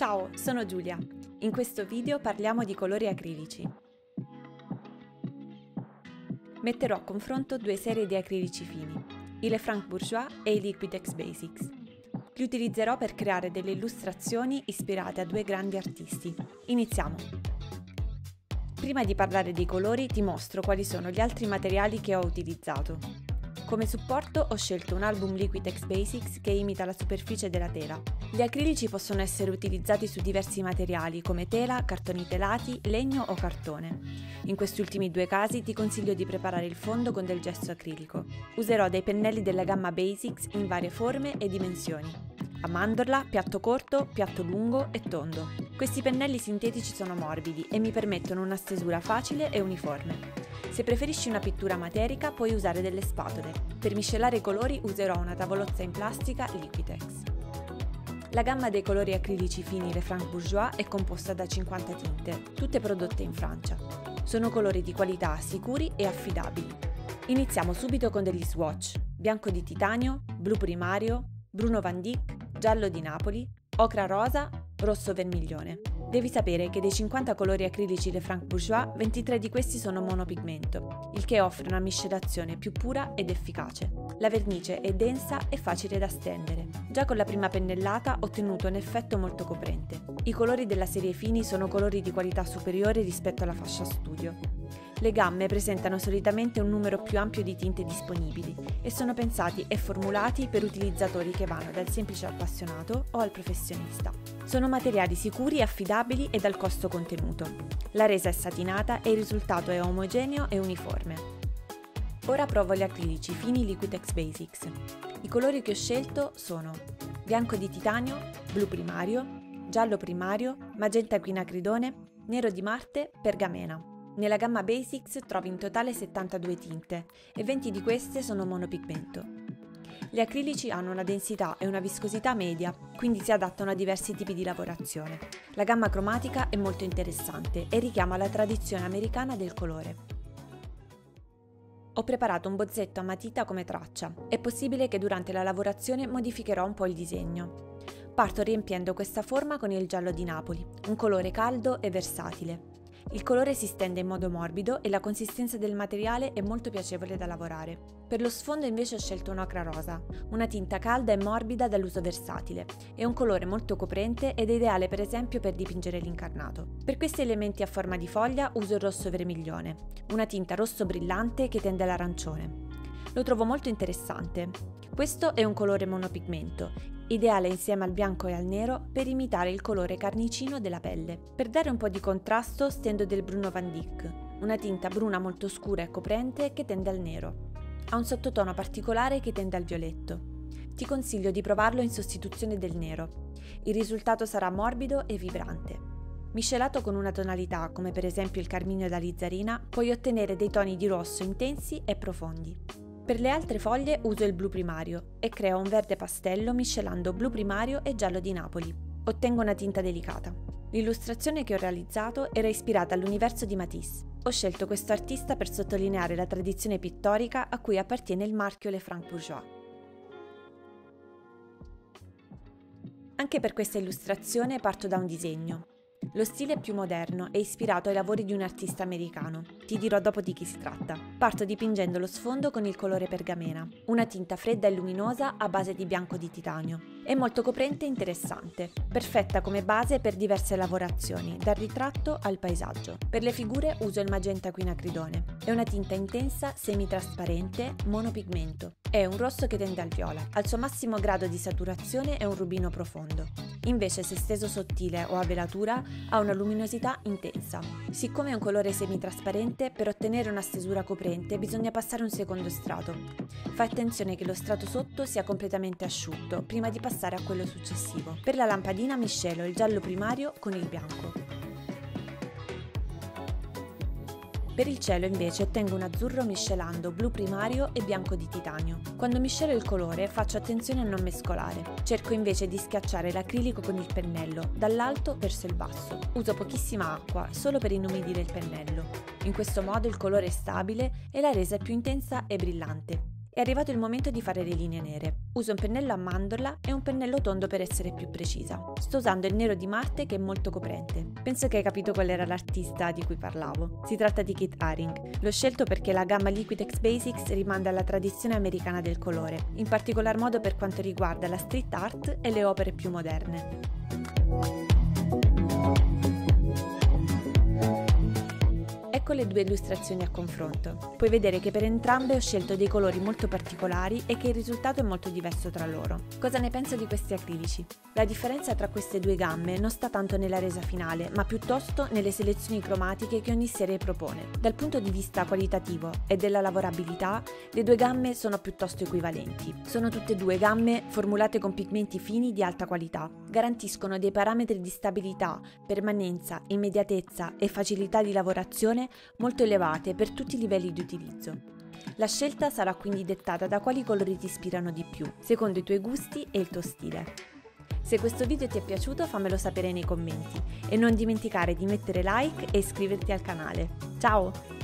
Ciao, sono Giulia. In questo video parliamo di colori acrilici. Metterò a confronto due serie di acrilici fini, i Lefranc Bourgeois e i Liquitex Basics. Li utilizzerò per creare delle illustrazioni ispirate a due grandi artisti. Iniziamo! Prima di parlare dei colori ti mostro quali sono gli altri materiali che ho utilizzato. Come supporto ho scelto un album Liquitex Basics che imita la superficie della tela. Gli acrilici possono essere utilizzati su diversi materiali come tela, cartoni telati, legno o cartone. In questi ultimi due casi ti consiglio di preparare il fondo con del gesso acrilico. Userò dei pennelli della gamma Basics in varie forme e dimensioni. A mandorla, piatto corto, piatto lungo e tondo. Questi pennelli sintetici sono morbidi e mi permettono una stesura facile e uniforme. Se preferisci una pittura materica puoi usare delle spatole. Per miscelare i colori userò una tavolozza in plastica Liquitex. La gamma dei colori acrilici fini Lefranc Bourgeois è composta da 50 tinte, tutte prodotte in Francia. Sono colori di qualità sicuri e affidabili. Iniziamo subito con degli swatch, bianco di titanio, blu primario, bruno van Dyck, giallo di Napoli, ocra rosa, rosso vermiglione. Devi sapere che dei 50 colori acrilici Lefranc Bourgeois, 23 di questi sono monopigmento, il che offre una miscelazione più pura ed efficace. La vernice è densa e facile da stendere. Già con la prima pennellata ho ottenuto un effetto molto coprente. I colori della serie fini sono colori di qualità superiore rispetto alla fascia studio. Le gamme presentano solitamente un numero più ampio di tinte disponibili e sono pensati e formulati per utilizzatori che vanno dal semplice appassionato o al professionista. Sono materiali sicuri affidabili e dal costo contenuto. La resa è satinata e il risultato è omogeneo e uniforme. Ora provo gli acrilici fini Liquitex Basics. I colori che ho scelto sono bianco di titanio, blu primario, giallo primario, magenta quinacridone, nero di Marte, pergamena. Nella gamma Basics trovi in totale 72 tinte e 20 di queste sono monopigmento. Gli acrilici hanno una densità e una viscosità media, quindi si adattano a diversi tipi di lavorazione. La gamma cromatica è molto interessante e richiama la tradizione americana del colore. Ho preparato un bozzetto a matita come traccia. È possibile che durante la lavorazione modificherò un po' il disegno. Parto riempiendo questa forma con il giallo di Napoli, un colore caldo e versatile. Il colore si stende in modo morbido e la consistenza del materiale è molto piacevole da lavorare. Per lo sfondo invece ho scelto un'ocra rosa, una tinta calda e morbida dall'uso versatile. È un colore molto coprente ed è ideale per esempio per dipingere l'incarnato. Per questi elementi a forma di foglia uso il rosso vermiglione, una tinta rosso brillante che tende all'arancione. Lo trovo molto interessante. Questo è un colore monopigmento ideale insieme al bianco e al nero per imitare il colore carnicino della pelle. Per dare un po' di contrasto stendo del Bruno Van Dyck, una tinta bruna molto scura e coprente che tende al nero. Ha un sottotono particolare che tende al violetto. Ti consiglio di provarlo in sostituzione del nero. Il risultato sarà morbido e vibrante. Miscelato con una tonalità, come per esempio il carminio da lizzarina, puoi ottenere dei toni di rosso intensi e profondi. Per le altre foglie uso il blu primario e creo un verde pastello miscelando blu primario e giallo di Napoli. Ottengo una tinta delicata. L'illustrazione che ho realizzato era ispirata all'universo di Matisse. Ho scelto questo artista per sottolineare la tradizione pittorica a cui appartiene il marchio Lefranc Bourgeois. Anche per questa illustrazione parto da un disegno. Lo stile è più moderno e ispirato ai lavori di un artista americano. Ti dirò dopo di chi si tratta. Parto dipingendo lo sfondo con il colore pergamena, una tinta fredda e luminosa a base di bianco di titanio. È molto coprente e interessante, perfetta come base per diverse lavorazioni, dal ritratto al paesaggio. Per le figure uso il magenta quinacridone. È una tinta intensa, semitrasparente, monopigmento. È un rosso che tende al viola. Al suo massimo grado di saturazione è un rubino profondo. Invece se steso sottile o a velatura ha una luminosità intensa. Siccome è un colore semitrasparente, per ottenere una stesura coprente bisogna passare un secondo strato. Fai attenzione che lo strato sotto sia completamente asciutto prima di passare a quello successivo. Per la lampadina miscelo il giallo primario con il bianco. Per il cielo invece ottengo un azzurro miscelando blu primario e bianco di titanio. Quando miscelo il colore faccio attenzione a non mescolare. Cerco invece di schiacciare l'acrilico con il pennello, dall'alto verso il basso. Uso pochissima acqua, solo per inumidire il pennello. In questo modo il colore è stabile e la resa è più intensa e brillante. È arrivato il momento di fare le linee nere. Uso un pennello a mandorla e un pennello tondo per essere più precisa. Sto usando il nero di Marte che è molto coprente. Penso che hai capito qual era l'artista di cui parlavo. Si tratta di Kit Haring. L'ho scelto perché la gamma Liquitex Basics rimanda alla tradizione americana del colore, in particolar modo per quanto riguarda la street art e le opere più moderne. Ecco le due illustrazioni a confronto. Puoi vedere che per entrambe ho scelto dei colori molto particolari e che il risultato è molto diverso tra loro. Cosa ne penso di questi acrilici? La differenza tra queste due gamme non sta tanto nella resa finale, ma piuttosto nelle selezioni cromatiche che ogni serie propone. Dal punto di vista qualitativo e della lavorabilità, le due gamme sono piuttosto equivalenti. Sono tutte e due gamme formulate con pigmenti fini di alta qualità. Garantiscono dei parametri di stabilità, permanenza, immediatezza e facilità di lavorazione molto elevate per tutti i livelli di utilizzo. La scelta sarà quindi dettata da quali colori ti ispirano di più, secondo i tuoi gusti e il tuo stile. Se questo video ti è piaciuto fammelo sapere nei commenti e non dimenticare di mettere like e iscriverti al canale. Ciao!